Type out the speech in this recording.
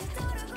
She thought of